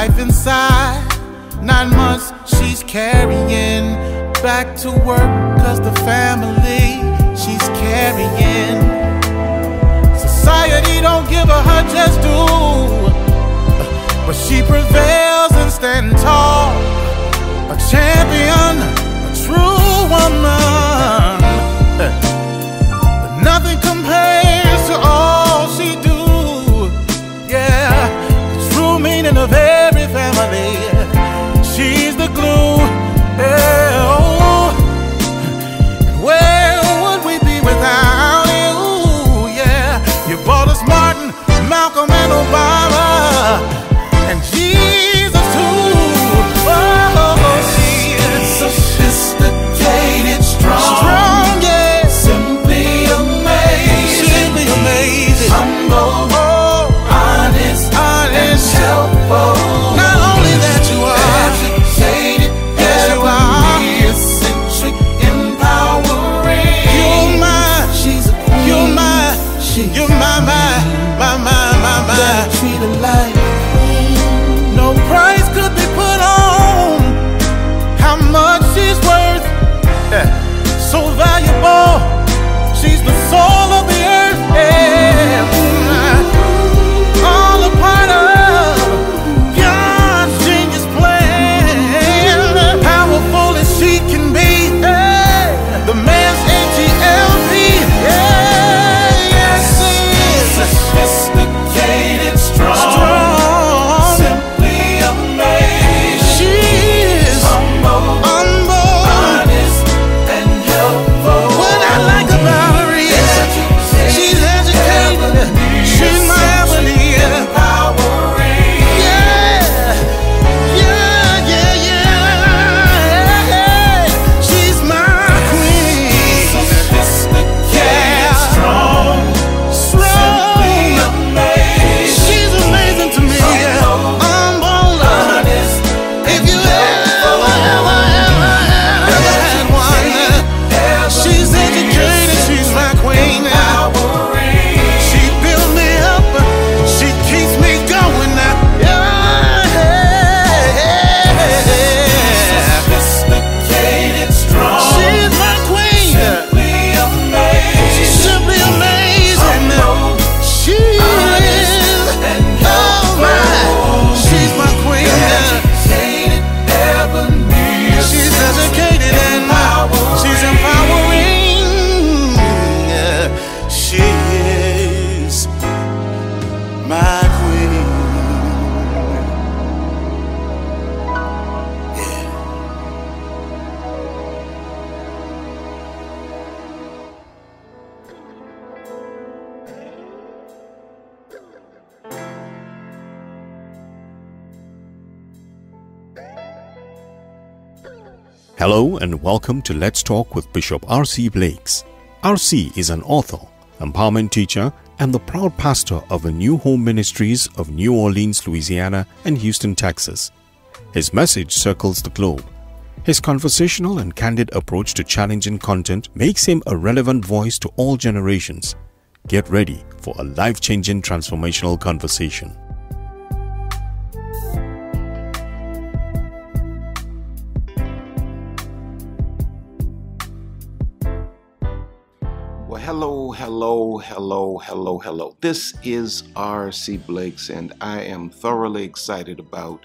life inside. Nine months she's carrying back to work, cause the family she's carrying. Society don't give a her just due, but she prevails and stands tall. A champion, a true woman. And welcome to Let's Talk with Bishop R.C. Blakes. R.C. is an author, empowerment teacher, and the proud pastor of the New Home Ministries of New Orleans, Louisiana, and Houston, Texas. His message circles the globe. His conversational and candid approach to challenging content makes him a relevant voice to all generations. Get ready for a life changing transformational conversation. Hello, hello, hello, hello, hello. This is R.C. Blakes, and I am thoroughly excited about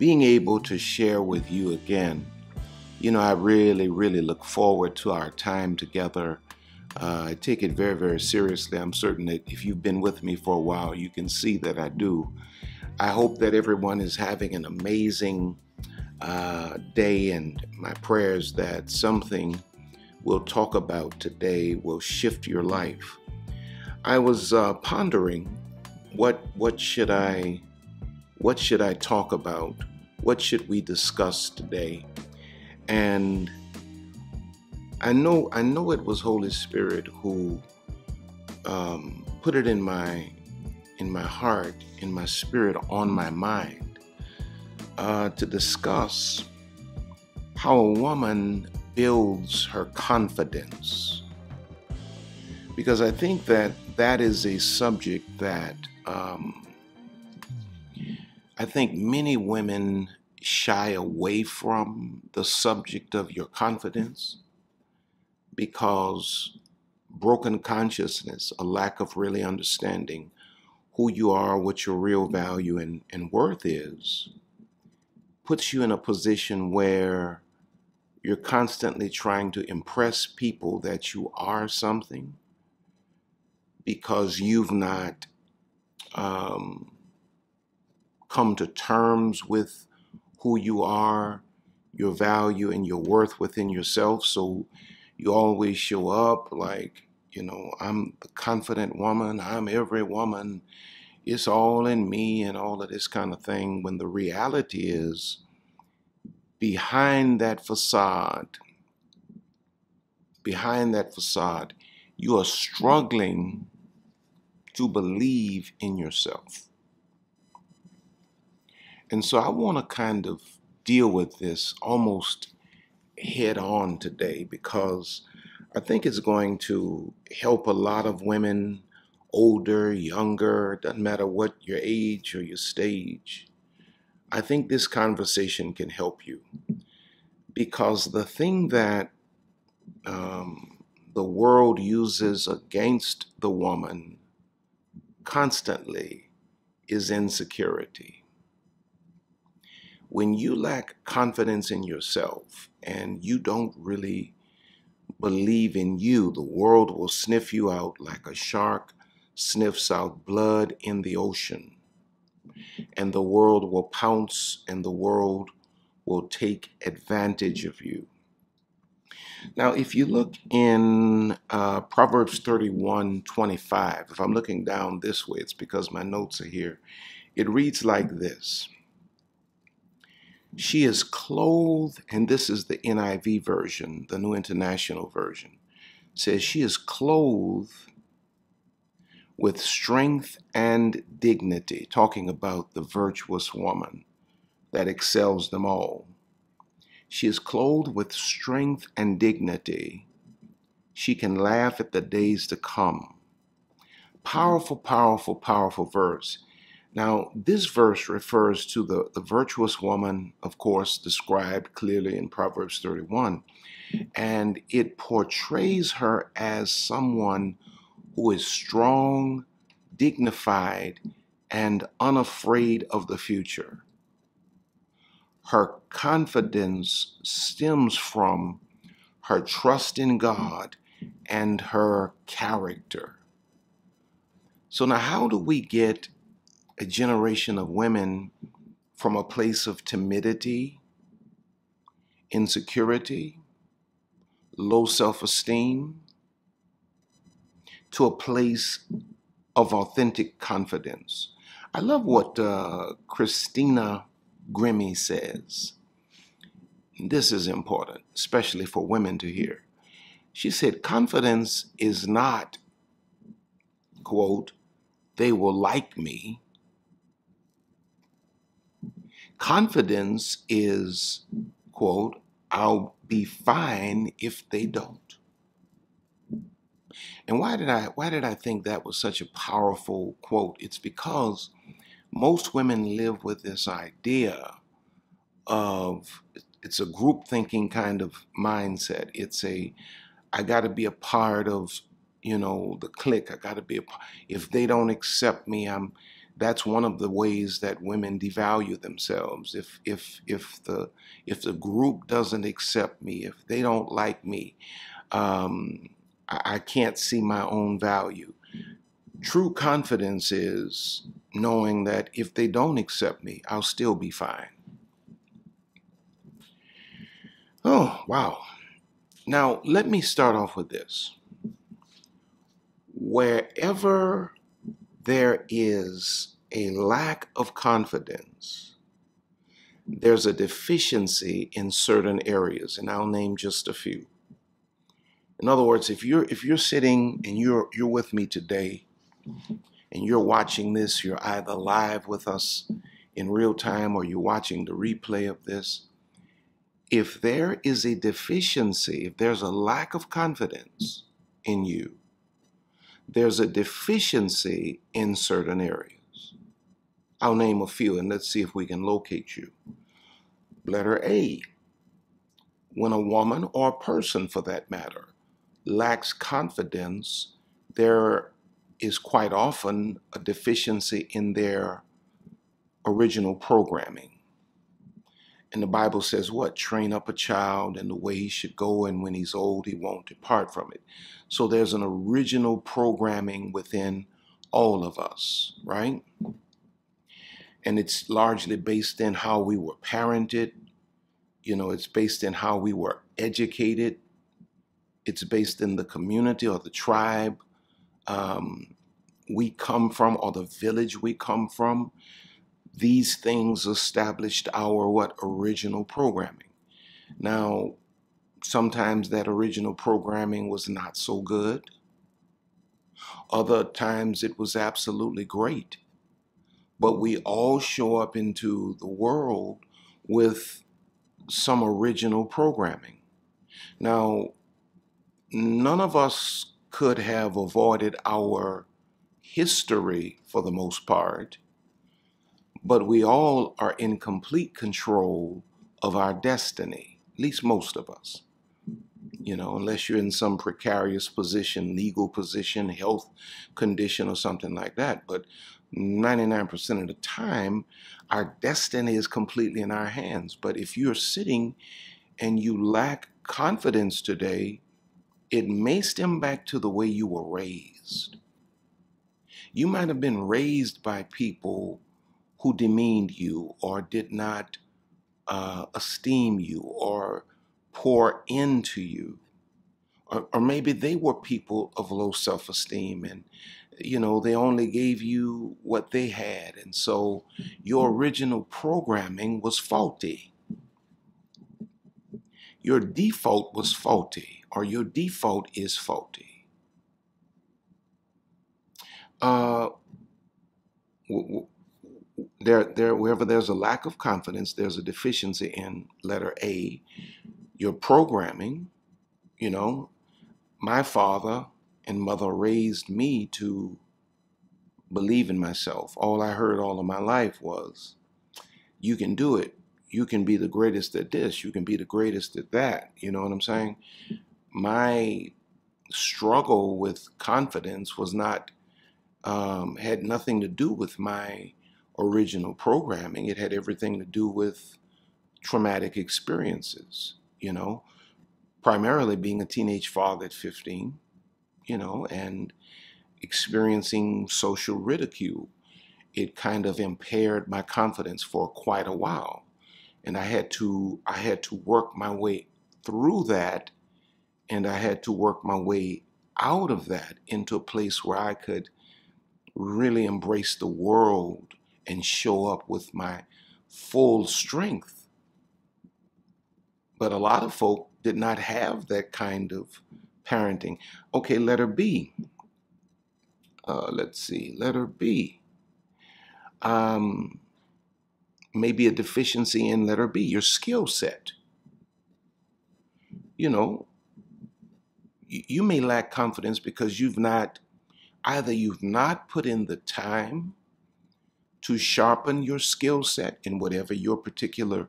being able to share with you again. You know, I really, really look forward to our time together. Uh, I take it very, very seriously. I'm certain that if you've been with me for a while, you can see that I do. I hope that everyone is having an amazing uh, day, and my prayers that something we'll talk about today will shift your life. I was uh, pondering what what should I what should I talk about? What should we discuss today? And I know I know it was Holy Spirit who um, put it in my in my heart, in my spirit, on my mind uh, to discuss how a woman builds her confidence. Because I think that that is a subject that um, I think many women shy away from the subject of your confidence because broken consciousness, a lack of really understanding who you are, what your real value and, and worth is, puts you in a position where you're constantly trying to impress people that you are something because you've not um, come to terms with who you are, your value, and your worth within yourself. So you always show up like, you know, I'm the confident woman, I'm every woman, it's all in me, and all of this kind of thing. When the reality is, behind that facade, behind that facade, you are struggling to believe in yourself. And so I want to kind of deal with this almost head on today because I think it's going to help a lot of women, older, younger, doesn't matter what your age or your stage, I think this conversation can help you because the thing that um, the world uses against the woman constantly is insecurity. When you lack confidence in yourself and you don't really believe in you, the world will sniff you out like a shark sniffs out blood in the ocean and the world will pounce and the world will take advantage of you. Now, if you look in uh, Proverbs 31 25, if I'm looking down this way, it's because my notes are here. It reads like this She is clothed, and this is the NIV version, the New International Version, says she is clothed with strength and dignity, talking about the virtuous woman that excels them all. She is clothed with strength and dignity. She can laugh at the days to come. Powerful, powerful, powerful verse. Now, this verse refers to the, the virtuous woman, of course, described clearly in Proverbs 31, and it portrays her as someone who is strong, dignified, and unafraid of the future. Her confidence stems from her trust in God and her character. So, now how do we get a generation of women from a place of timidity, insecurity, low self esteem, to a place of authentic confidence. I love what uh, Christina Grimmie says. This is important, especially for women to hear. She said, Confidence is not quote, they will like me. Confidence is, quote, I'll be fine if they don't. And why did I why did I think that was such a powerful quote? It's because most women live with this idea of it's a group thinking kind of mindset. It's a I got to be a part of, you know, the clique. I got to be a part if they don't accept me, I'm that's one of the ways that women devalue themselves. If if if the if the group doesn't accept me, if they don't like me, um, I can't see my own value. True confidence is knowing that if they don't accept me, I'll still be fine. Oh, wow. Now, let me start off with this. Wherever there is a lack of confidence, there's a deficiency in certain areas, and I'll name just a few. In other words, if you're if you're sitting and you're you're with me today and you're watching this, you're either live with us in real time or you're watching the replay of this, if there is a deficiency, if there's a lack of confidence in you, there's a deficiency in certain areas. I'll name a few and let's see if we can locate you. Letter A. When a woman or a person, for that matter, lacks confidence, there is quite often a deficiency in their original programming. And the Bible says, what? Train up a child in the way he should go, and when he's old, he won't depart from it. So there's an original programming within all of us, right? And it's largely based in how we were parented. You know, it's based in how we were educated. It's based in the community or the tribe um, we come from or the village we come from these things established our what original programming. Now, sometimes that original programming was not so good. Other times it was absolutely great. But we all show up into the world with some original programming. Now, none of us could have avoided our history for the most part but we all are in complete control of our destiny, at least most of us. You know, unless you're in some precarious position, legal position, health condition, or something like that. But 99% of the time, our destiny is completely in our hands. But if you're sitting and you lack confidence today, it may stem back to the way you were raised. You might have been raised by people who demeaned you or did not uh, esteem you or pour into you. Or, or maybe they were people of low self esteem and you know they only gave you what they had and so your original programming was faulty your default was faulty or your default is faulty uh, there, there, wherever there's a lack of confidence, there's a deficiency in letter A. Your programming, you know, my father and mother raised me to believe in myself. All I heard all of my life was, you can do it. You can be the greatest at this. You can be the greatest at that. You know what I'm saying? My struggle with confidence was not, um, had nothing to do with my original programming. It had everything to do with traumatic experiences, you know, primarily being a teenage father at 15, you know, and experiencing social ridicule. It kind of impaired my confidence for quite a while. And I had to I had to work my way through that and I had to work my way out of that into a place where I could really embrace the world and show up with my full strength. But a lot of folk did not have that kind of parenting. Okay, letter B. uh, let's see, letter B. Um, maybe a deficiency in letter B, your skill set. You know, you may lack confidence because you've not, either you've not put in the time to sharpen your skill set in whatever your particular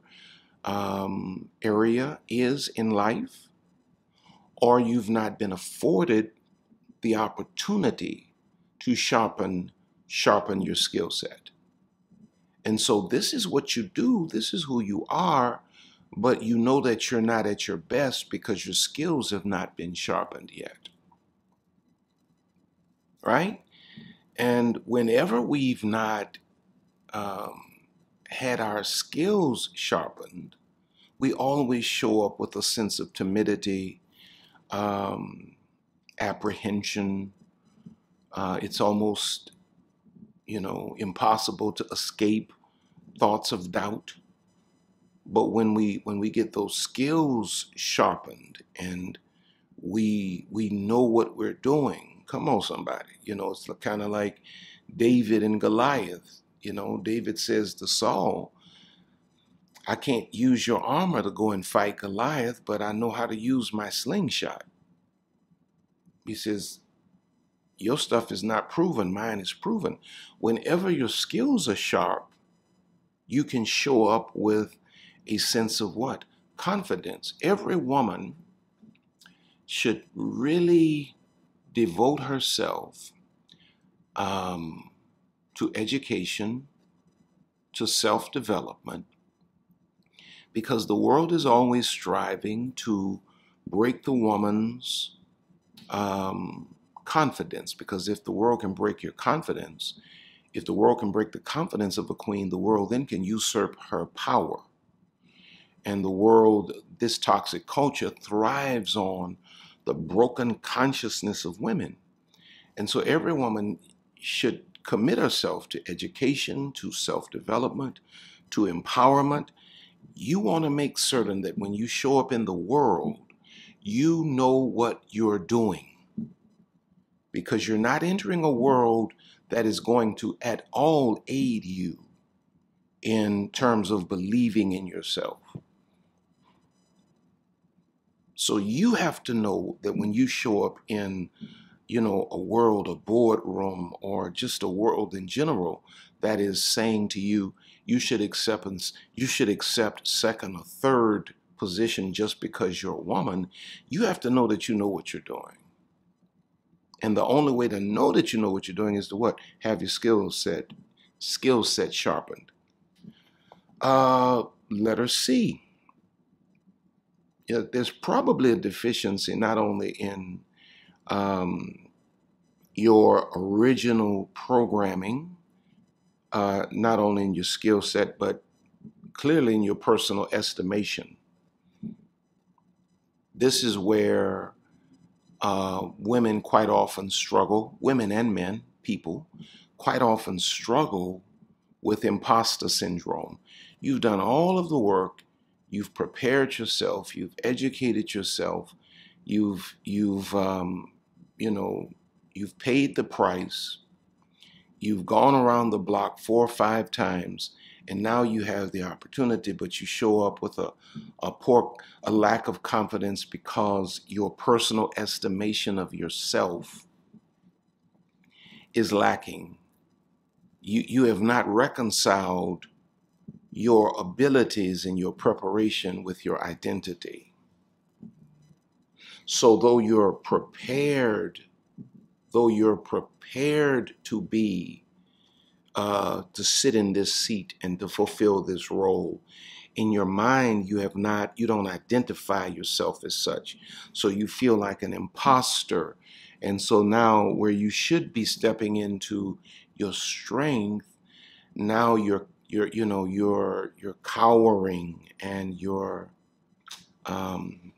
um, area is in life, or you've not been afforded the opportunity to sharpen sharpen your skill set. And so this is what you do, this is who you are, but you know that you're not at your best because your skills have not been sharpened yet. Right? And whenever we've not um, had our skills sharpened, we always show up with a sense of timidity, um, apprehension. Uh, it's almost, you know, impossible to escape thoughts of doubt. But when we when we get those skills sharpened and we we know what we're doing, come on, somebody, you know, it's kind of like David and Goliath. You know, David says to Saul, I can't use your armor to go and fight Goliath, but I know how to use my slingshot. He says, Your stuff is not proven, mine is proven. Whenever your skills are sharp, you can show up with a sense of what? Confidence. Every woman should really devote herself um, to education, to self development, because the world is always striving to break the woman's um, confidence. Because if the world can break your confidence, if the world can break the confidence of a queen, the world then can usurp her power. And the world, this toxic culture, thrives on the broken consciousness of women. And so every woman should commit herself to education, to self development, to empowerment. You want to make certain that when you show up in the world, you know what you're doing. Because you're not entering a world that is going to at all aid you in terms of believing in yourself. So you have to know that when you show up in, you know, a world, a boardroom, or just a world in general that is saying to you, you should accept you should accept second or third position just because you're a woman, you have to know that you know what you're doing. And the only way to know that you know what you're doing is to what? Have your skill set, skill set sharpened. Uh, letter C. Yeah, there's probably a deficiency not only in um, your original programming, uh, not only in your skill set, but clearly in your personal estimation. This is where uh, women quite often struggle, women and men, people, quite often struggle with imposter syndrome. You've done all of the work, you've prepared yourself, you've educated yourself, you've you've um, you know you've paid the price, you've gone around the block four or five times, and now you have the opportunity, but you show up with a, a poor, a lack of confidence because your personal estimation of yourself is lacking. You, you have not reconciled your abilities and your preparation with your identity. So, though you're prepared, though you're prepared to be uh, to sit in this seat and to fulfill this role. In your mind, you have not, you don't identify yourself as such. So you feel like an imposter. And so now, where you should be stepping into your strength, now you're you're you know you're you're cowering and you're um,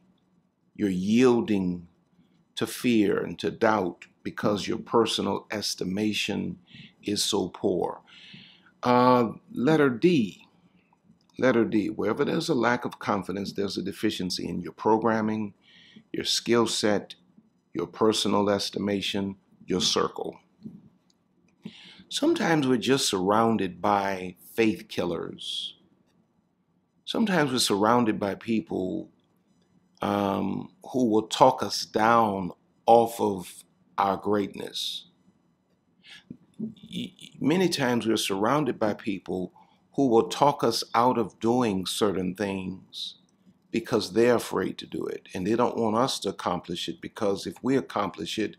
you're yielding to fear and to doubt because your personal estimation is so poor. Uh, letter D. Letter D. Wherever there's a lack of confidence, there's a deficiency in your programming, your skill set, your personal estimation, your circle. Sometimes we're just surrounded by faith killers. Sometimes we're surrounded by people um, who will talk us down off of our greatness. Many times we're surrounded by people who will talk us out of doing certain things because they're afraid to do it and they don't want us to accomplish it because if we accomplish it,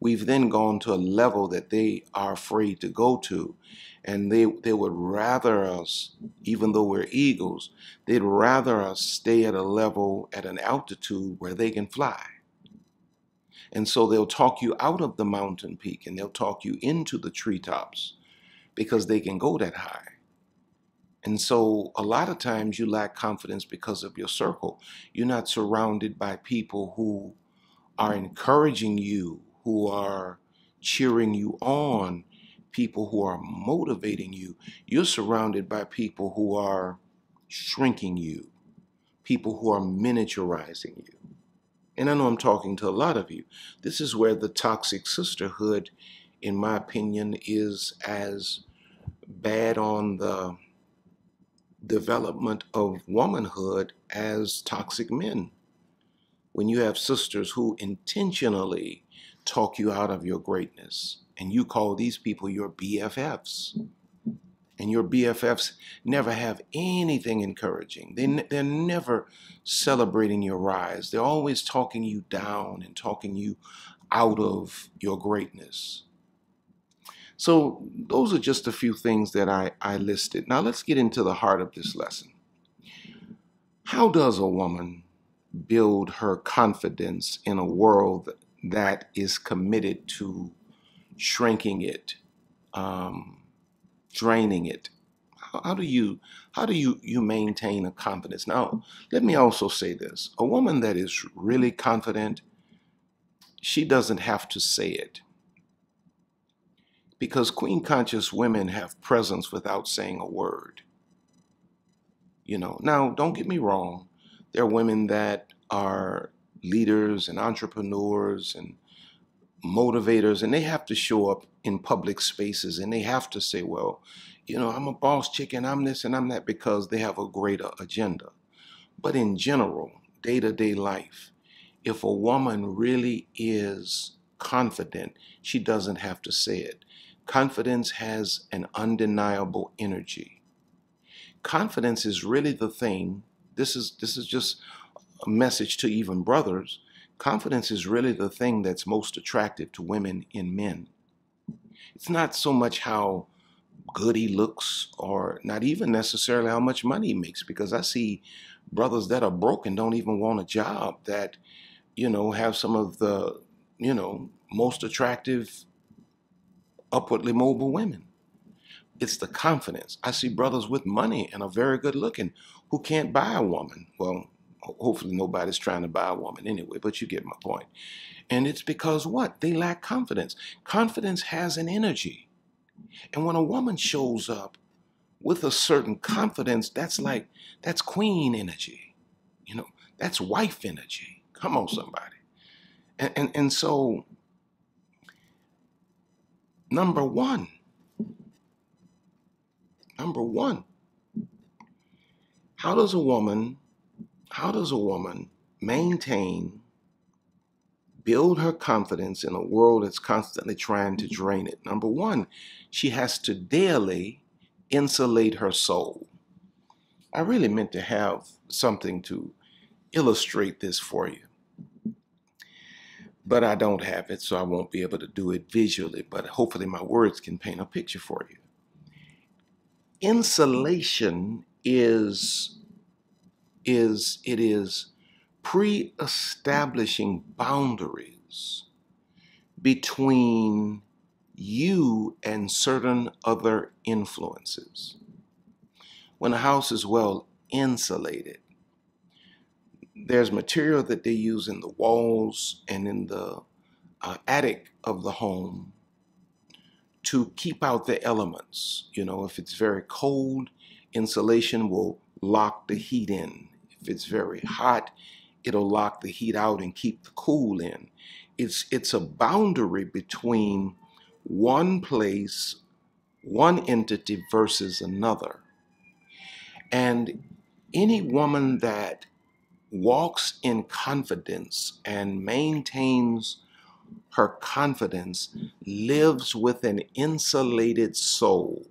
we've then gone to a level that they are afraid to go to and they they would rather us even though we're eagles they'd rather us stay at a level at an altitude where they can fly and so they'll talk you out of the mountain peak and they'll talk you into the treetops because they can go that high and so a lot of times you lack confidence because of your circle you're not surrounded by people who are encouraging you who are cheering you on people who are motivating you. You're surrounded by people who are shrinking you, people who are miniaturizing you. And I know I'm talking to a lot of you. This is where the toxic sisterhood, in my opinion, is as bad on the development of womanhood as toxic men. When you have sisters who intentionally talk you out of your greatness, and you call these people your BFFs. And your BFFs never have anything encouraging. They, they're never celebrating your rise. They're always talking you down and talking you out of your greatness. So, those are just a few things that I, I listed. Now, let's get into the heart of this lesson. How does a woman build her confidence in a world that is committed to shrinking it, um, draining it? How, how do you how do you you maintain a confidence? Now, let me also say this: a woman that is really confident, she doesn't have to say it. Because queen conscious women have presence without saying a word. You know, now don't get me wrong, there are women that are leaders and entrepreneurs and motivators and they have to show up in public spaces and they have to say, well, you know, I'm a boss chick and I'm this and I'm that because they have a greater agenda. But in general, day to day life, if a woman really is confident, she doesn't have to say it. Confidence has an undeniable energy. Confidence is really the thing. This is this is just a message to even brothers confidence is really the thing that's most attractive to women in men. It's not so much how good he looks or not even necessarily how much money he makes because I see brothers that are broken don't even want a job that, you know, have some of the, you know, most attractive upwardly mobile women. It's the confidence. I see brothers with money and are very good looking who can't buy a woman. Well, hopefully nobody's trying to buy a woman anyway, but you get my point. And it's because what? They lack confidence. Confidence has an energy. And when a woman shows up with a certain confidence, that's like, that's queen energy. You know, that's wife energy. Come on, somebody. And, and, and so, number one, number one, how does a woman how does a woman maintain, build her confidence in a world that's constantly trying to drain it? Number one, she has to daily insulate her soul. I really meant to have something to illustrate this for you. But I don't have it, so I won't be able to do it visually, but hopefully my words can paint a picture for you. Insulation is is it is pre-establishing boundaries between you and certain other influences. When a house is well insulated, there's material that they use in the walls and in the uh, attic of the home to keep out the elements. You know, if it's very cold, insulation will lock the heat in. If it's very hot, it'll lock the heat out and keep the cool in. It's, it's a boundary between one place one entity versus another. And any woman that walks in confidence and maintains her confidence lives with an insulated soul.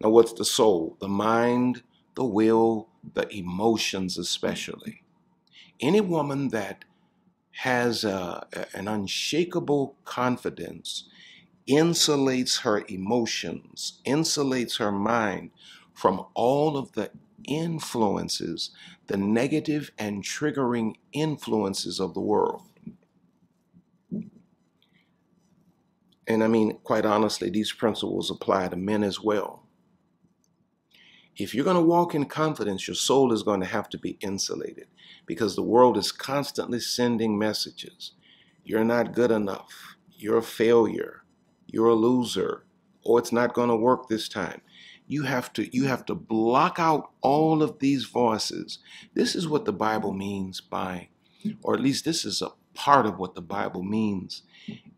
Now, what's the soul? The mind, the will, the emotions, especially. Any woman that has a, an unshakable confidence insulates her emotions, insulates her mind from all of the influences, the negative and triggering influences of the world. And I mean, quite honestly, these principles apply to men as well. If you're going to walk in confidence, your soul is going to have to be insulated because the world is constantly sending messages. You're not good enough. You're a failure. You're a loser. Or it's not going to work this time. You have to you have to block out all of these voices. This is what the Bible means by, or at least this is a part of what the Bible means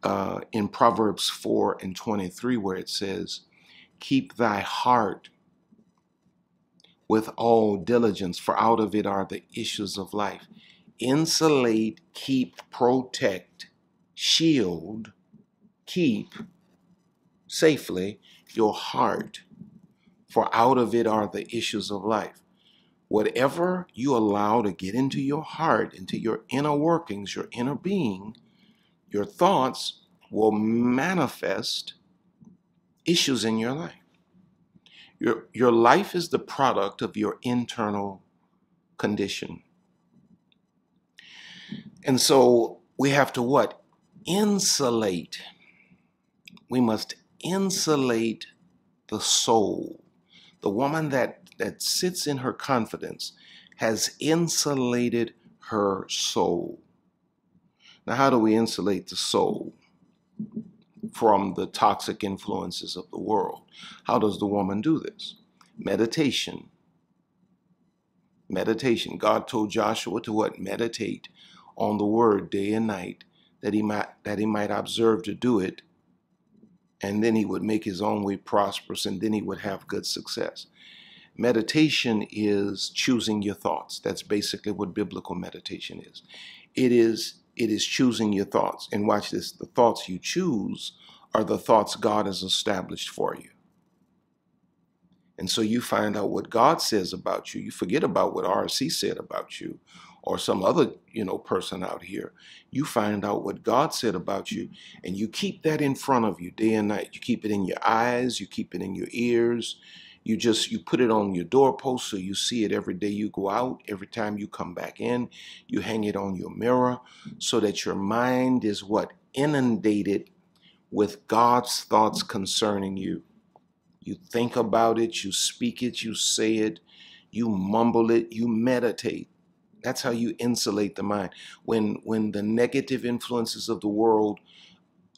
uh, in Proverbs 4 and 23, where it says, Keep thy heart with all diligence, for out of it are the issues of life. Insulate, keep, protect, shield, keep safely your heart, for out of it are the issues of life. Whatever you allow to get into your heart, into your inner workings, your inner being, your thoughts will manifest issues in your life. Your, your life is the product of your internal condition. And so we have to what? Insulate. We must insulate the soul. The woman that, that sits in her confidence has insulated her soul. Now, how do we insulate the soul from the toxic influences of the world? How does the woman do this? Meditation. Meditation. God told Joshua to what? Meditate on the word day and night that he might that he might observe to do it and then he would make his own way prosperous and then he would have good success. Meditation is choosing your thoughts. That's basically what biblical meditation is. It is it is choosing your thoughts. And watch this the thoughts you choose are the thoughts God has established for you. And so you find out what God says about you. You forget about what RC said about you or some other, you know, person out here. You find out what God said about you and you keep that in front of you day and night. You keep it in your eyes, you keep it in your ears, you just you put it on your doorpost so you see it every day you go out, every time you come back in. You hang it on your mirror so that your mind is what inundated with God's thoughts concerning you. You think about it, you speak it, you say it, you mumble it, you meditate. That's how you insulate the mind. When when the negative influences of the world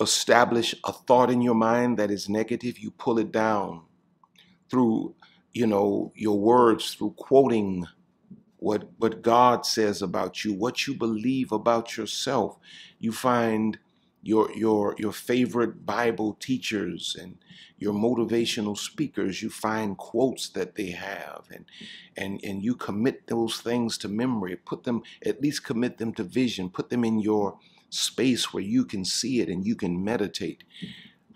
establish a thought in your mind that is negative, you pull it down through you know your words through quoting what what God says about you what you believe about yourself. You find your your your favorite bible teachers and your motivational speakers. You find quotes that they have and and and you commit those things to memory. Put them at least commit them to vision. Put them in your space where you can see it and you can meditate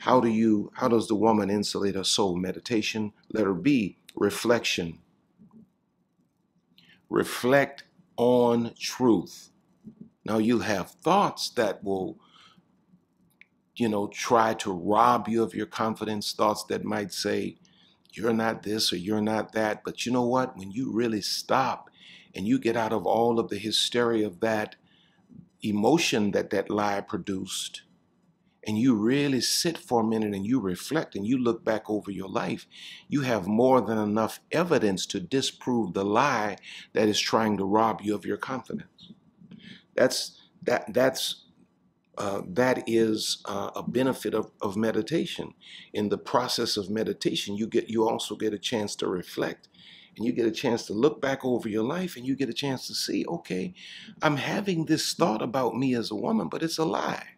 how do you how does the woman insulate her soul? Meditation. Letter B, reflection. Reflect on truth. Now you have thoughts that will you know try to rob you of your confidence, thoughts that might say you're not this or you're not that, but you know what? When you really stop and you get out of all of the hysteria of that emotion that that lie produced, and you really sit for a minute and you reflect and you look back over your life, you have more than enough evidence to disprove the lie that is trying to rob you of your confidence. That's that that's uh, that is uh, a benefit of, of meditation. In the process of meditation, you get you also get a chance to reflect and you get a chance to look back over your life and you get a chance to see, okay, I'm having this thought about me as a woman, but it's a lie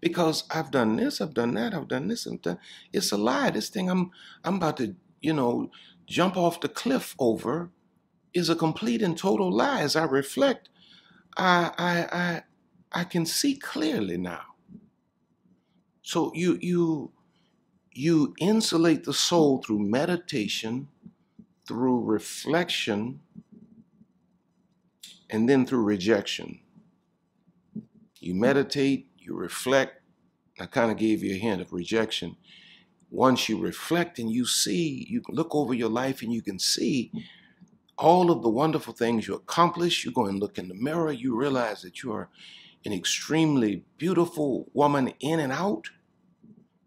because I've done this, I've done that, I've done this, and done. It's a lie. This thing I'm I'm about to, you know, jump off the cliff over is a complete and total lie. As I reflect, I I I I can see clearly now. So you you you insulate the soul through meditation, through reflection, and then through rejection. You meditate, you reflect. I kind of gave you a hint of rejection. Once you reflect and you see, you look over your life and you can see all of the wonderful things you accomplished. You go and look in the mirror, you realize that you are an extremely beautiful woman in and out.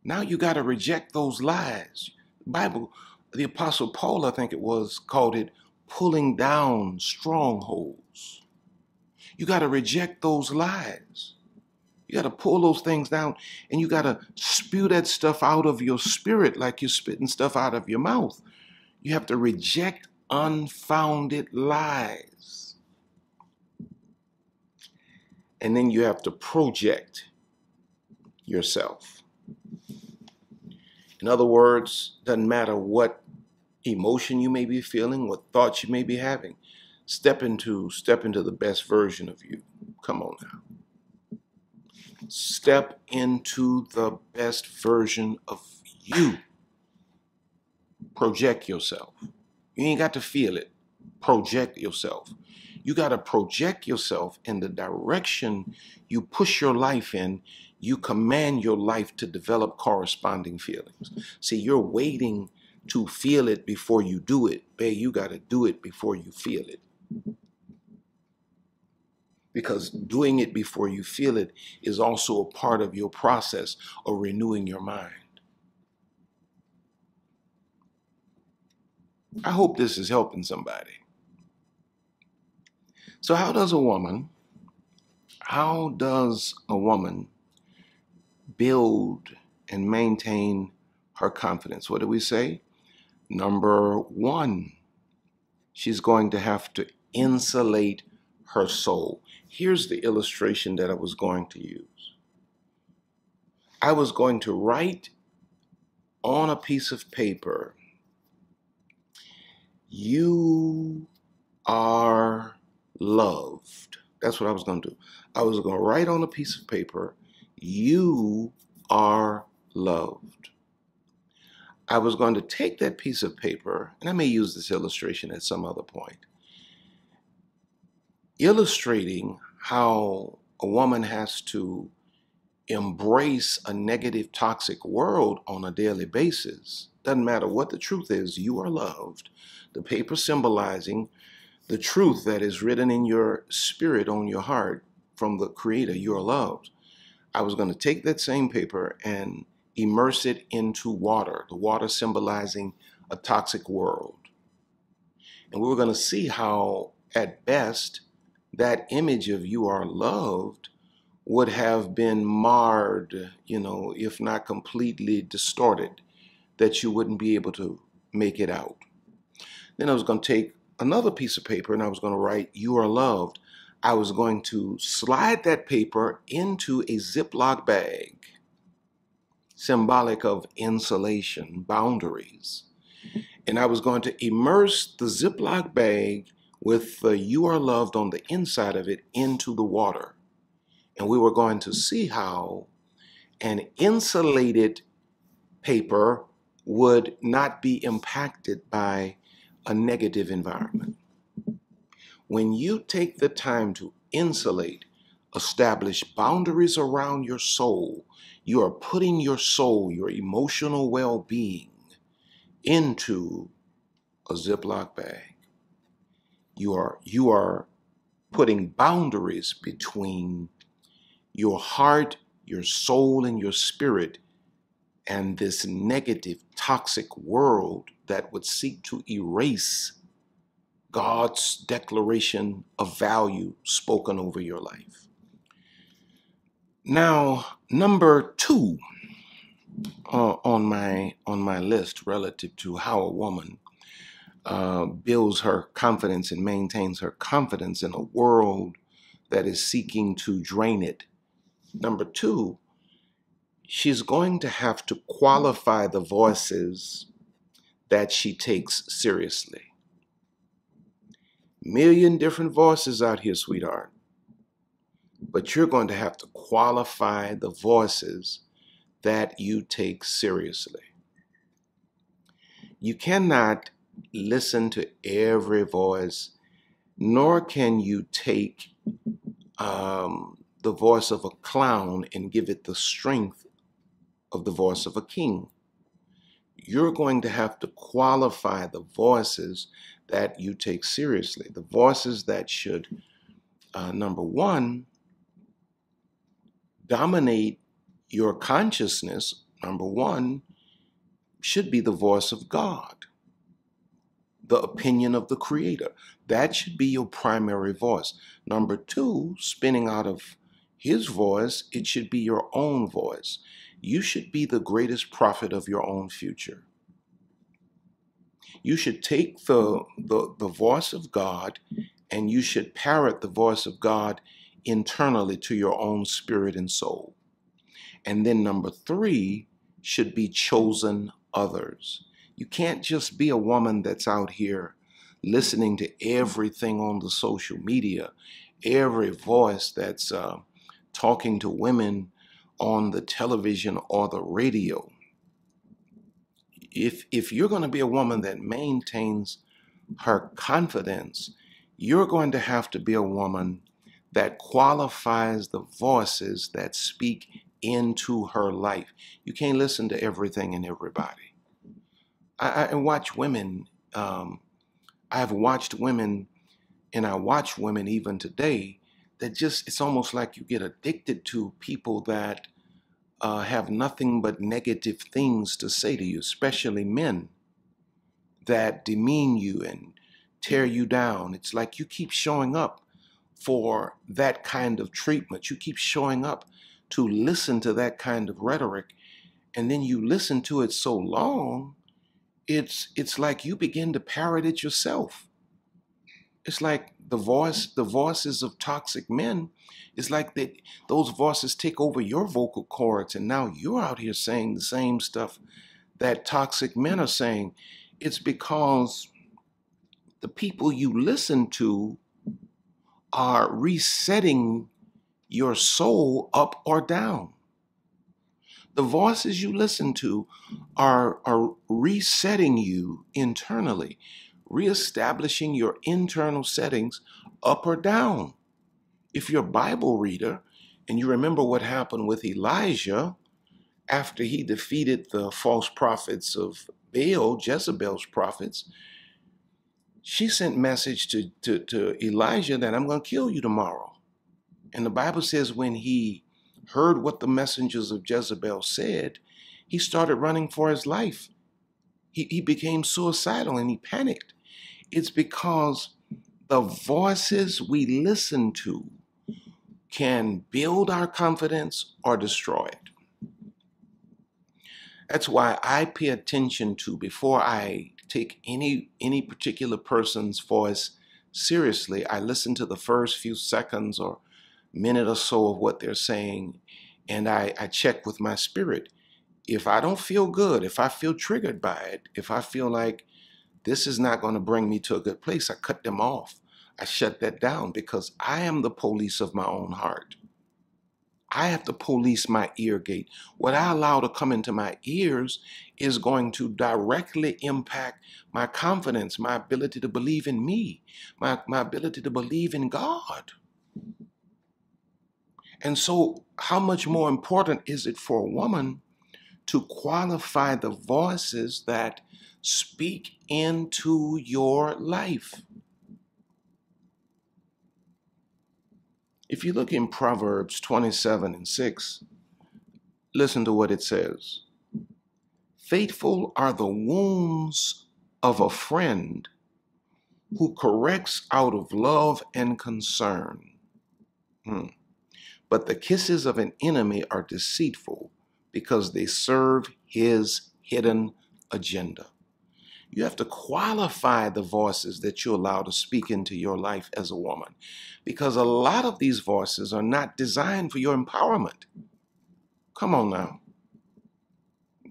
Now you got to reject those lies. Bible, the Apostle Paul, I think it was, called it pulling down strongholds. You got to reject those lies. You got to pull those things down and you got to spew that stuff out of your spirit like you're spitting stuff out of your mouth. You have to reject unfounded lies. And then you have to project yourself. In other words, doesn't matter what emotion you may be feeling, what thoughts you may be having, step into step into the best version of you. Come on now. Step into the best version of you. Project yourself. You ain't got to feel it. Project yourself. You got to project yourself in the direction you push your life in you command your life to develop corresponding feelings. See, you're waiting to feel it before you do it. Babe, you got to do it before you feel it. Because doing it before you feel it is also a part of your process of renewing your mind. I hope this is helping somebody. So, how does a woman, how does a woman build and maintain her confidence. What do we say? Number one, she's going to have to insulate her soul. Here's the illustration that I was going to use. I was going to write on a piece of paper, You are loved. That's what I was going to do. I was going to write on a piece of paper, you are loved. I was going to take that piece of paper, and I may use this illustration at some other point, illustrating how a woman has to embrace a negative, toxic world on a daily basis. Doesn't matter what the truth is, you are loved. The paper symbolizing the truth that is written in your spirit, on your heart from the Creator, you are loved. I was going to take that same paper and immerse it into water, the water symbolizing a toxic world. And we were going to see how, at best, that image of you are loved would have been marred, you know, if not completely distorted, that you wouldn't be able to make it out. Then I was going to take another piece of paper and I was going to write, You are loved. I was going to slide that paper into a Ziploc bag, symbolic of insulation, boundaries. And I was going to immerse the Ziploc bag with the You Are Loved on the inside of it into the water. And we were going to see how an insulated paper would not be impacted by a negative environment. When you take the time to insulate, establish boundaries around your soul, you are putting your soul, your emotional well being, into a Ziploc bag. You are, you are putting boundaries between your heart, your soul, and your spirit and this negative, toxic world that would seek to erase God's declaration of value spoken over your life. Now, number two uh, on my on my list relative to how a woman uh, builds her confidence and maintains her confidence in a world that is seeking to drain it. Number two, she's going to have to qualify the voices that she takes seriously. Million different voices out here, sweetheart. But you're going to have to qualify the voices that you take seriously. You cannot listen to every voice, nor can you take um, the voice of a clown and give it the strength of the voice of a king. You're going to have to qualify the voices that you take seriously, the voices that should, uh, number one, dominate your consciousness, number one, should be the voice of God, the opinion of the Creator. That should be your primary voice. Number two, spinning out of His voice, it should be your own voice. You should be the greatest prophet of your own future. You should take the, the, the voice of God and you should parrot the voice of God internally to your own spirit and soul. And then number three should be chosen others. You can't just be a woman that's out here listening to everything on the social media, every voice that's uh, talking to women on the television or the radio. If, if you're going to be a woman that maintains her confidence, you're going to have to be a woman that qualifies the voices that speak into her life. You can't listen to everything and everybody. I, I watch women. Um, I've watched women, and I watch women even today that just, it's almost like you get addicted to people that uh, have nothing but negative things to say to you, especially men that demean you and tear you down. It's like you keep showing up for that kind of treatment. You keep showing up to listen to that kind of rhetoric. And then you listen to it so long, it's it's like you begin to parrot it yourself. It's like the voice, the voices of toxic men, it's like that those voices take over your vocal cords, and now you're out here saying the same stuff that toxic men are saying. It's because the people you listen to are resetting your soul up or down. The voices you listen to are, are resetting you internally, reestablishing your internal settings up or down. If you're a Bible reader and you remember what happened with Elijah after he defeated the false prophets of Baal, Jezebel's prophets, she sent message to, to, to Elijah that I'm going to kill you tomorrow. And the Bible says when he heard what the messengers of Jezebel said, he started running for his life. He, he became suicidal and he panicked. It's because the voices we listen to can build our confidence or destroy it. That's why I pay attention to before I take any any particular person's voice seriously. I listen to the first few seconds or minute or so of what they're saying, and I, I check with my spirit. If I don't feel good, if I feel triggered by it, if I feel like this is not going to bring me to a good place, I cut them off. I shut that down because I am the police of my own heart. I have to police my ear gate. What I allow to come into my ears is going to directly impact my confidence, my ability to believe in me, my, my ability to believe in God. And so, how much more important is it for a woman to qualify the voices that speak into your life? If you look in Proverbs 27 and 6, listen to what it says Faithful are the wounds of a friend who corrects out of love and concern. Hmm. But the kisses of an enemy are deceitful because they serve his hidden agenda. You have to qualify the voices that you allow to speak into your life as a woman because a lot of these voices are not designed for your empowerment. Come on now.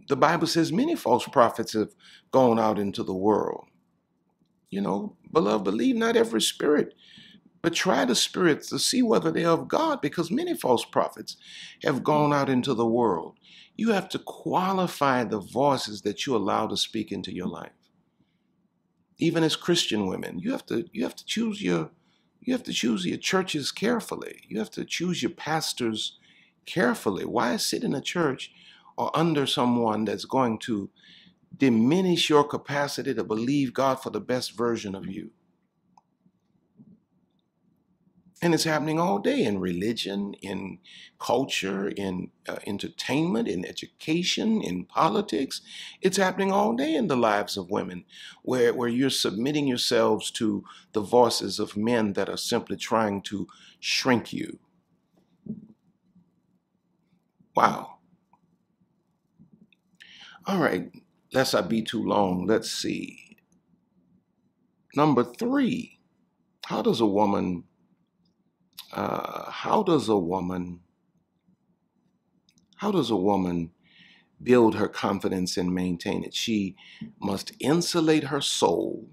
The Bible says many false prophets have gone out into the world. You know, beloved, believe not every spirit, but try the spirits to see whether they're of God, because many false prophets have hmm. gone out into the world. You have to qualify the voices that you allow to speak into your life. Even as Christian women, you have to you have to choose your you have to choose your churches carefully. You have to choose your pastors carefully. Why sit in a church or under someone that's going to diminish your capacity to believe God for the best version of you? And it's happening all day in religion, in culture, in uh, entertainment, in education, in politics. It's happening all day in the lives of women where, where you're submitting yourselves to the voices of men that are simply trying to shrink you. Wow. All right, lest I be too long, let's see. Number three, how does a woman uh, how does a woman how does a woman build her confidence and maintain it? She must insulate her soul.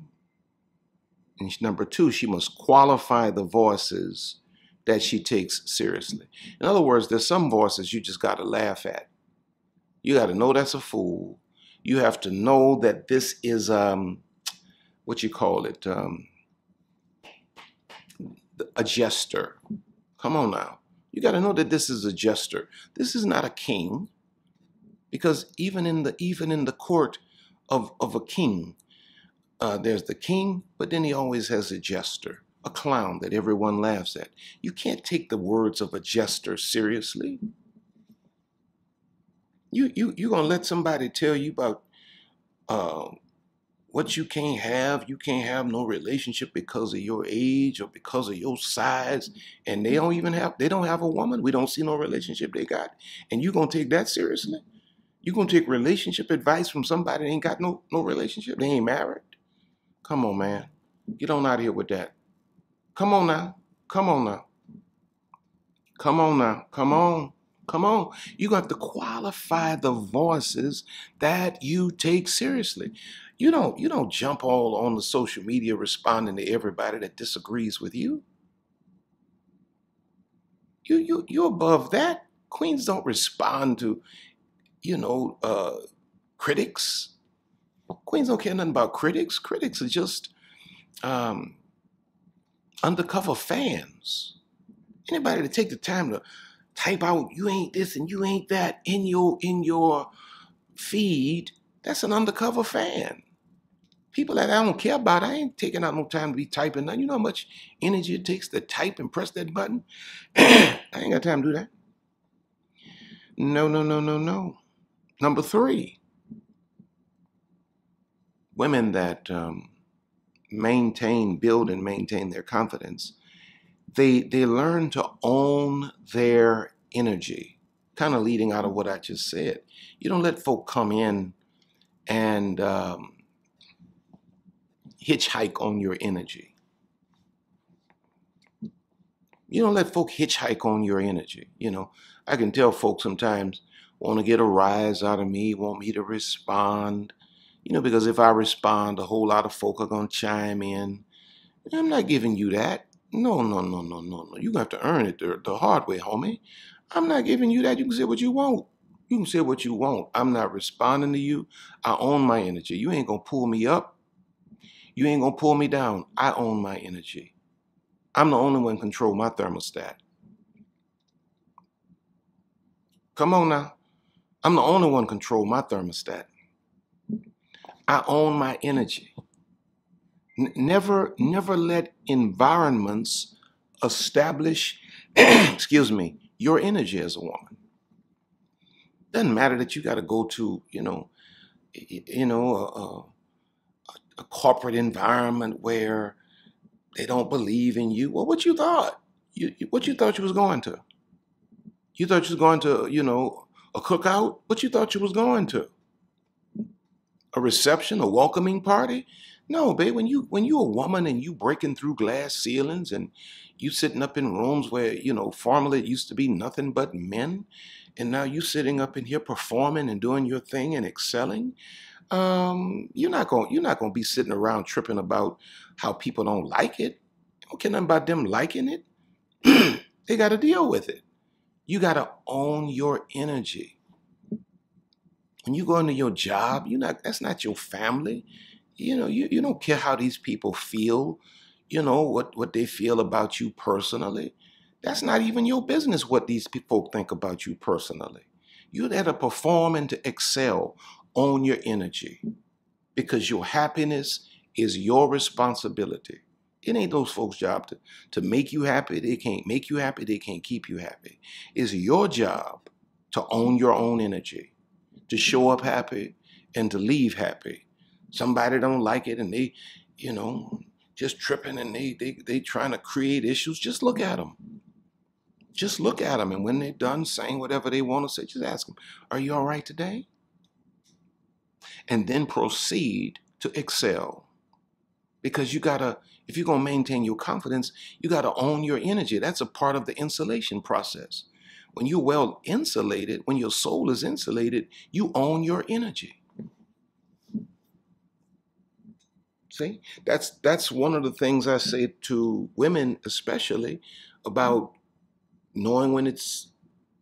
And number two she must qualify the voices that she takes seriously. In other words there's some voices you just got to laugh at. You got to know that's a fool. You have to know that this is um what you call it um a jester. Come on now. You got to know that this is a jester. This is not a king. Because even in the even in the court of, of a king, uh, there's the king, but then he always has a jester, a clown that everyone laughs at. You can't take the words of a jester seriously. You you you're gonna let somebody tell you about uh, what you can't have, you can't have no relationship because of your age or because of your size. Mm-hmm. And they don't even have, they don't have a woman. We don't see no relationship they got. And you gonna take that seriously? You gonna take relationship advice from somebody that ain't got no no relationship? They ain't married? Come on, man. Get on out of here with that. Come on now. Come on now. Come on now. Come mm-hmm. on. Come on. You got to qualify the voices that you take seriously. You don't you don't jump all on the social media responding to everybody that disagrees with you. You you you're above that. Queens don't respond to, you know, uh, critics. Queens don't care nothing about critics. Critics are just um, undercover fans. Anybody to take the time to type out "you ain't this" and "you ain't that" in your in your feed, that's an undercover fan people that I don't care about, I ain't taking out no time to be typing nothing. You know how much energy it takes to type and press that button? I ain't got time to do that. No, no, no, no, no. Number three, women that um, maintain, build, and maintain their confidence, they they learn to own their energy. Kind of leading out of what I just said. You don't let folk come in and um, hitchhike on your energy. You don't let folk hitchhike on your energy. You know, I can tell folks sometimes want to get a rise out of me, want me to respond. You know, because if I respond, a whole lot of folk are going to chime in. I'm not giving you that. No, no, no, no, no, no. You're going to have to earn it the, the hard way, homie. I'm not giving you that. You can say what you want. You can say what you want. I'm not responding to you. I own my energy. You ain't going to pull me up. You ain't gonna pull me down. I own my energy. I'm the only one control my thermostat. Come on now. I'm the only one control my thermostat. I own my energy. N- never, never let environments establish, excuse me, your energy as a woman. Doesn't matter that you got to go to, you know, you know, uh, a corporate environment where they don't believe in you. Well, what you thought? You, what you thought you was going to? You thought you was going to, you know, a cookout? What you thought you was going to? A reception, a welcoming party? No, babe, when you when you a woman and you breaking through glass ceilings and you sitting up in rooms where, you know, formerly it used to be nothing but men, and now you sitting up in here performing and doing your thing and excelling, um, you're not going you're not gonna be sitting around tripping about how people don't like it. don't care nothing about them liking it. they gotta deal with it. You gotta own your energy. When you go into your job, you're not that's not your family. You know, you, you don't care how these people feel, you know, what, what they feel about you personally. That's not even your business what these people think about you personally. You're there to perform and to excel. on your energy because your happiness is your responsibility. It ain't those folks' job to, to make you happy. They can't make you happy. They can't keep you happy. It's your job to own your own energy, to show up happy and to leave happy. Somebody don't like it and they, you know, just tripping and they they they trying to create issues. Just look at them. Just look at them, and when they're done saying whatever they want to say, just ask them, "Are you all right today?" And then proceed to excel, because you gotta. If you're gonna maintain your confidence, you gotta own your energy. That's a part of the insulation process. When you're well insulated, when your soul is insulated, you own your energy. See, that's that's one of the things I say to women, especially about knowing when it's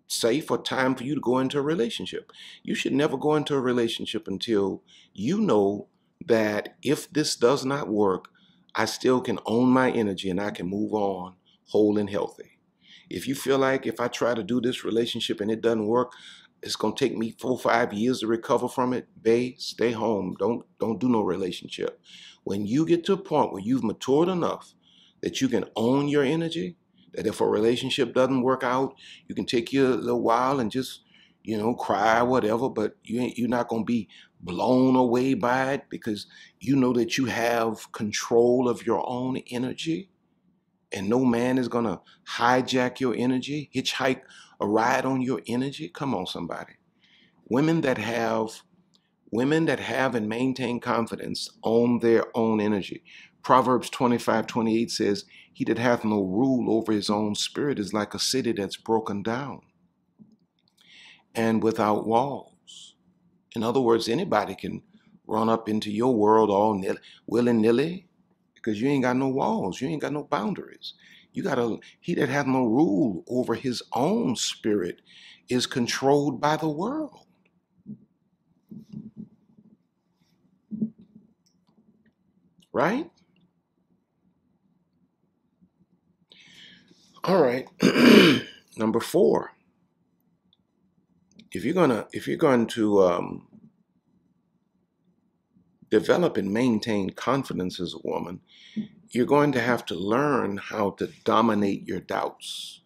safe or time for you to go into a relationship. You should never go into a relationship until you know that if this does not work, I still can own my energy and I can move on whole and healthy. If you feel like if I try to do this relationship and it doesn't work, it's gonna take me four five years to recover from it, babe, stay home. Don't don't do no relationship. When you get to a point where you've matured enough that you can own your energy, that if a relationship doesn't work out, you can take you a little while and just, you know, cry, whatever, but you ain't you're not gonna be blown away by it because you know that you have control of your own energy and no man is gonna hijack your energy, hitchhike a ride on your energy. Come on, somebody. Women that have women that have and maintain confidence own their own energy. Proverbs 25, 28 says, he that hath no rule over his own spirit is like a city that's broken down and without walls. In other words, anybody can run up into your world all willy nilly because you ain't got no walls, you ain't got no boundaries. You got to, he that hath no rule over his own spirit is controlled by the world. Right? All right. Number four. If you're gonna if you're going to um, develop and maintain confidence as a woman, you're going to have to learn how to dominate your doubts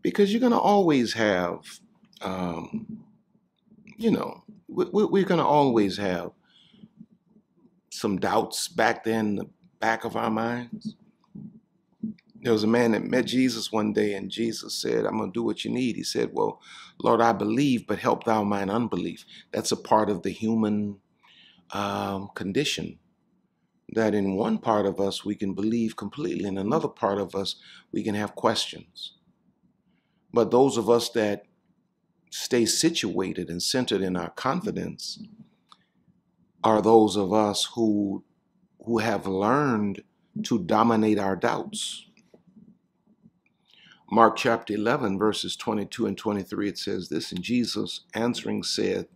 because you're going to always have, um, you know, we, we're going to always have some doubts back there in the back of our minds there was a man that met Jesus one day, and Jesus said, I'm going to do what you need. He said, Well, Lord, I believe, but help thou mine unbelief. That's a part of the human um, condition. That in one part of us we can believe completely, in another part of us we can have questions. But those of us that stay situated and centered in our confidence are those of us who who have learned to dominate our doubts. Mark chapter 11, verses 22 and 23, it says this, And Jesus answering said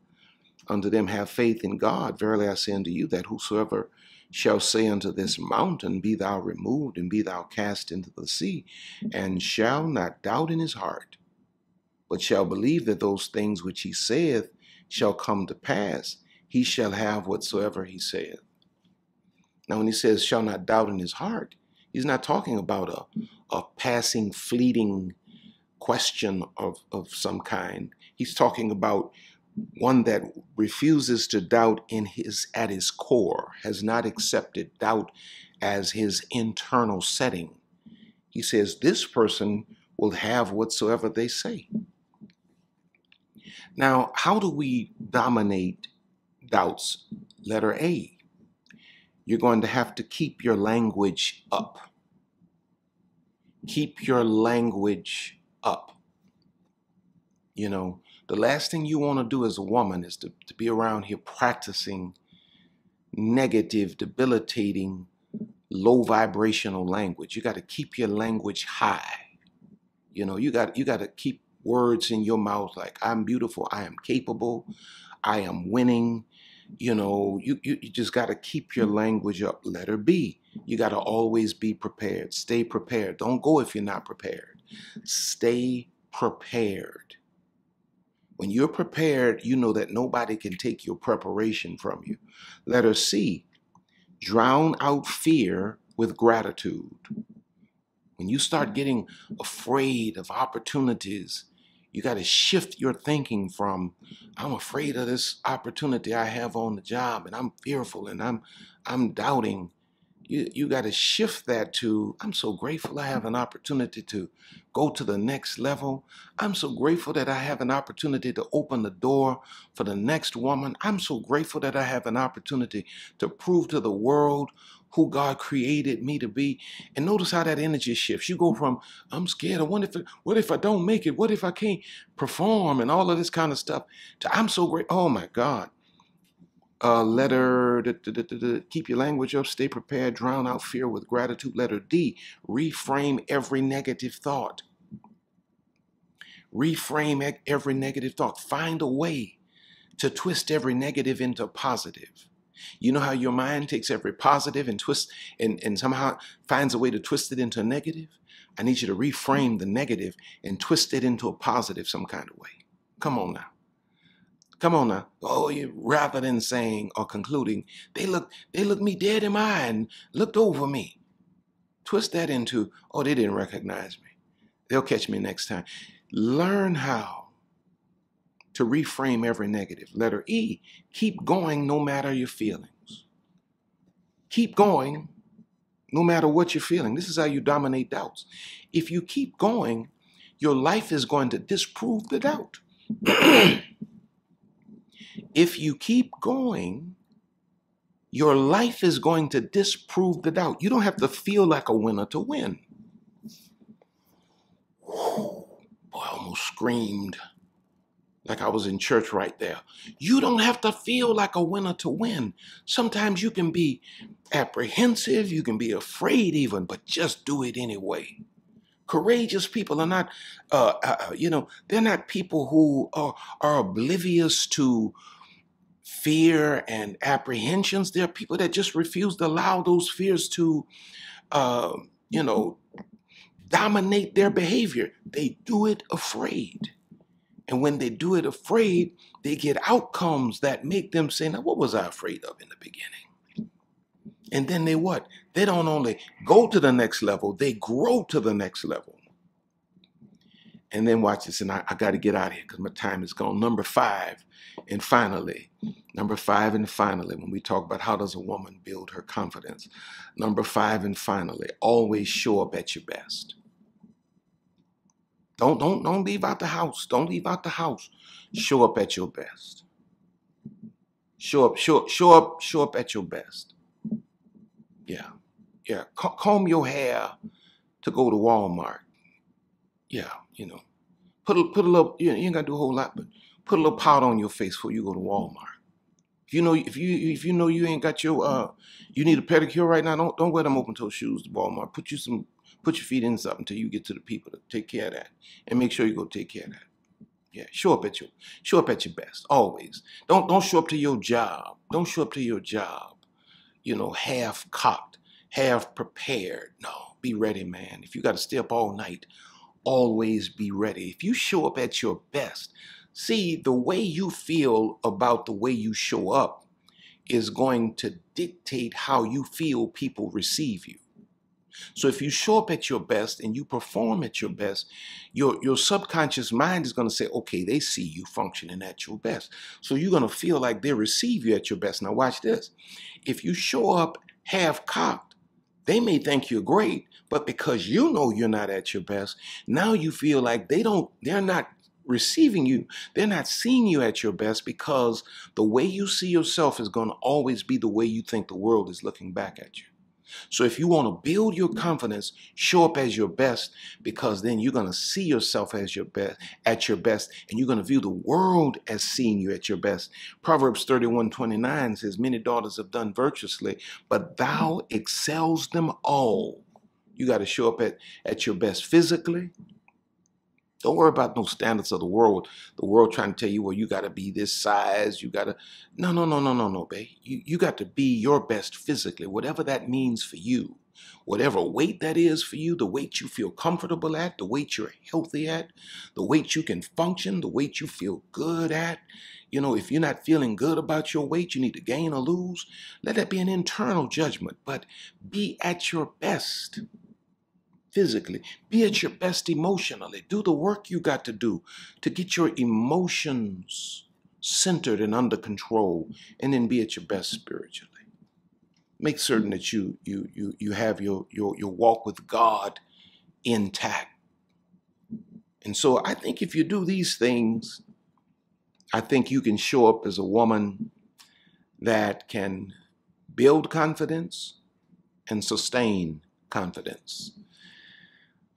unto them, Have faith in God. Verily I say unto you, that whosoever shall say unto this mountain, Be thou removed, and be thou cast into the sea, and shall not doubt in his heart, but shall believe that those things which he saith shall come to pass, he shall have whatsoever he saith. Now, when he says, shall not doubt in his heart, he's not talking about a, a passing, fleeting question of, of some kind. He's talking about one that refuses to doubt in his at his core, has not accepted doubt as his internal setting. He says this person will have whatsoever they say. Now, how do we dominate doubts? Letter A. you're going to have to keep your language up. Keep your language up. You know, the last thing you want to do as a woman is to, to be around here practicing negative, debilitating, low vibrational language. You got to keep your language high. You know, you got you got to keep words in your mouth like I'm beautiful, I am capable, I am winning. You know, you, you, you just got to keep your mm. language up. Letter B. You got to always be prepared. Stay prepared. Don't go if you're not prepared. Stay prepared. When you're prepared, you know that nobody can take your preparation from you. Letter C, drown out fear with gratitude. When you start getting afraid of opportunities, you got to shift your thinking from I'm afraid of this opportunity I have on the job and I'm fearful and I'm I'm doubting. You, you got to shift that to i'm so grateful i have an opportunity to go to the next level. I'm so grateful that i have an opportunity to open the door for the next woman. I'm so grateful that i have an opportunity to prove to the world who god created me to be and notice how that energy shifts you go from i'm scared i wonder if what if i don't make it what if i can't perform and all of this kind of stuff to i'm so great oh my god uh, letter, da, da, da, keep your language up, stay prepared, drown out fear with gratitude. Letter D, reframe every negative thought. Reframe every negative thought. Find a way to twist every negative into positive. You know how your mind takes every positive and twists and, and somehow finds a way to twist it into a negative? I need you to reframe the negative and twist it into a positive some kind of way. Come on now. Come on now. Oh, you, rather than saying or concluding, they look, they looked me dead in my eye and looked over me. Twist that into, oh, they didn't recognize me. They'll catch me next time. Learn how to reframe every negative. Letter E, keep going no matter your feelings. Keep going no matter what you're feeling. This is how you dominate doubts. If you keep going, your life is going to disprove the doubt. if you keep going, your life is going to disprove the doubt. You don't have to feel like a winner to win. Boy, I almost screamed like I was in church right there. You don't have to feel like a winner to win. Sometimes you can be apprehensive, you can be afraid even, but just do it anyway. Courageous people are not, uh, uh, uh you know, they're not people who are, are oblivious to fear and apprehensions. There are people that just refuse to allow those fears to, uh, you know, dominate their behavior. They do it afraid. And when they do it afraid, they get outcomes that make them say, Now, what was I afraid of in the beginning? And then they what? They don't only go to the next level, they grow to the next level. And then watch this, and I, I got to get out of here because my time is gone. Number five, and finally, number five, and finally, when we talk about how does a woman build her confidence, number five, and finally, always show up at your best. Don't don't don't leave out the house. Don't leave out the house. Show up at your best. Show up, show, show up, show up at your best. Yeah, yeah. comb your hair to go to Walmart. Yeah, you know, put a put a little. You, know, you ain't got to do a whole lot, but put a little powder on your face before you go to Walmart. If you know if you if you know you ain't got your uh you need a pedicure right now, don't don't wear them open toe shoes to Walmart. Put you some put your feet in something until you get to the people to take care of that. And make sure you go take care of that. Yeah, show up at your show up at your best. Always. Don't don't show up to your job. Don't show up to your job, you know, half cocked, half prepared. No, be ready, man. If you got to stay up all night, always be ready. If you show up at your best, see the way you feel about the way you show up is going to dictate how you feel people receive you. So if you show up at your best and you perform at your best, your, your subconscious mind is going to say, okay, they see you functioning at your best. So you're going to feel like they receive you at your best. Now watch this. If you show up half cocked, they may think you're great, but because you know you're not at your best, now you feel like they don't, they're not receiving you, they're not seeing you at your best because the way you see yourself is going to always be the way you think the world is looking back at you. So if you want to build your confidence, show up as your best because then you're going to see yourself as your best at your best and you're going to view the world as seeing you at your best. Proverbs 31:29 says many daughters have done virtuously, but thou excels them all. You got to show up at, at your best physically, don't worry about no standards of the world. The world trying to tell you, well, you got to be this size. You got to. No, no, no, no, no, no, babe. You, you got to be your best physically, whatever that means for you. Whatever weight that is for you, the weight you feel comfortable at, the weight you're healthy at, the weight you can function, the weight you feel good at. You know, if you're not feeling good about your weight, you need to gain or lose. Let that be an internal judgment, but be at your best physically. Be at your best emotionally. Do the work you got to do to get your emotions centered and under control, and then be at your best spiritually. Make certain that you you you you have your your your walk with God intact. And so I think if you do these things, I think you can show up as a woman that can build confidence and sustain confidence.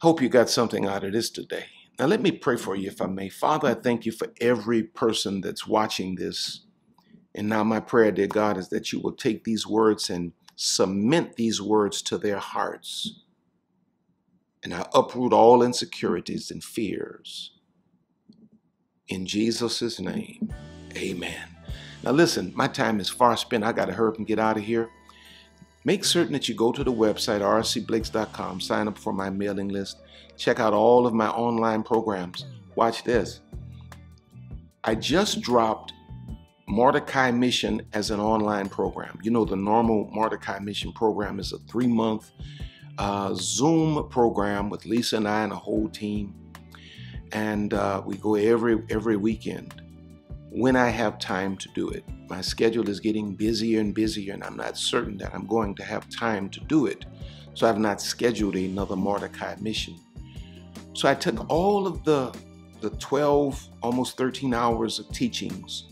Hope you got something out of this today. Now, let me pray for you, if I may. Father, I thank you for every person that's watching this. And now, my prayer, dear God, is that you will take these words and cement these words to their hearts. And I uproot all insecurities and fears. In Jesus' name, amen. Now, listen, my time is far spent. I got to hurry up and get out of here. Make certain that you go to the website, rcblakes.com, sign up for my mailing list, check out all of my online programs. Watch this. I just dropped Mordecai Mission as an online program. You know, the normal Mordecai Mission program is a three month uh, Zoom program with Lisa and I and a whole team. And uh, we go every every weekend when I have time to do it. My schedule is getting busier and busier, and I'm not certain that I'm going to have time to do it. So I've not scheduled another Mordecai mission. So I took all of the, the 12, almost 13 hours of teachings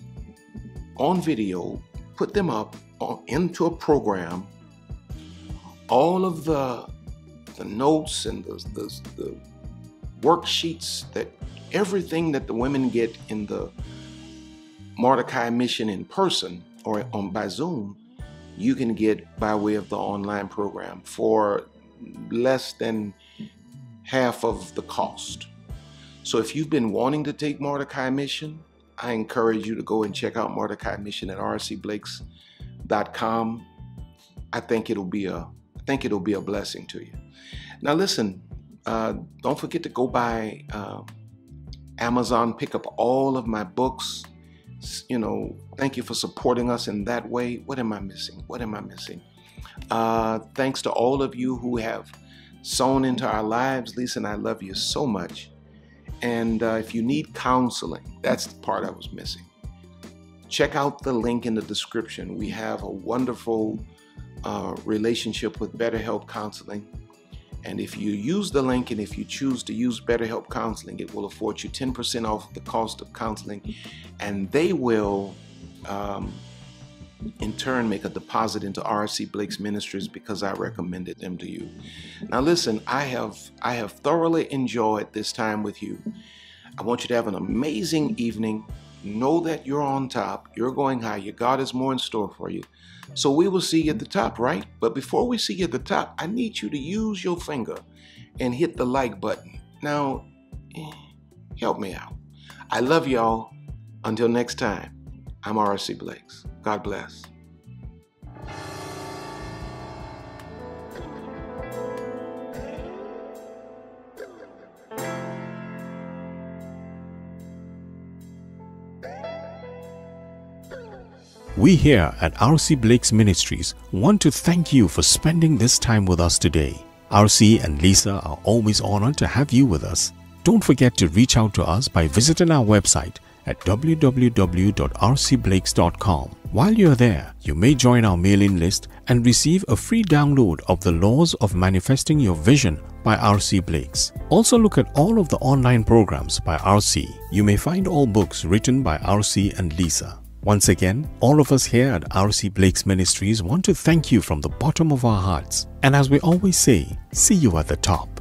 on video, put them up on, into a program, all of the, the notes and the, the, the worksheets that everything that the women get in the Mordecai mission in person or on by Zoom, you can get by way of the online program for less than half of the cost. So if you've been wanting to take Mordecai mission, I encourage you to go and check out Mordecai mission at rcblakes.com. I think it'll be a I think it'll be a blessing to you. Now listen, uh, don't forget to go by uh, Amazon, pick up all of my books you know, thank you for supporting us in that way. What am I missing? What am I missing? Uh, thanks to all of you who have sown into our lives. Lisa and I love you so much. And uh, if you need counseling, that's the part I was missing. Check out the link in the description. We have a wonderful uh, relationship with BetterHelp Counseling. And if you use the link and if you choose to use BetterHelp Counseling, it will afford you 10% off the cost of counseling. And they will, um, in turn, make a deposit into RC Blakes Ministries because I recommended them to you. Now, listen, I have I have thoroughly enjoyed this time with you. I want you to have an amazing evening. Know that you're on top. You're going higher, God is more in store for you. So we will see you at the top, right? But before we see you at the top, I need you to use your finger and hit the like button. Now, eh, help me out. I love y'all. Until next time, I'm R.C. Blakes. God bless. We here at RC Blakes Ministries want to thank you for spending this time with us today. RC and Lisa are always honored to have you with us. Don't forget to reach out to us by visiting our website at www.rcblakes.com. While you're there, you may join our mailing list and receive a free download of The Laws of Manifesting Your Vision by R.C. Blakes. Also look at all of the online programs by R.C. You may find all books written by R.C. and Lisa. Once again, all of us here at R.C. Blakes Ministries want to thank you from the bottom of our hearts. And as we always say, see you at the top.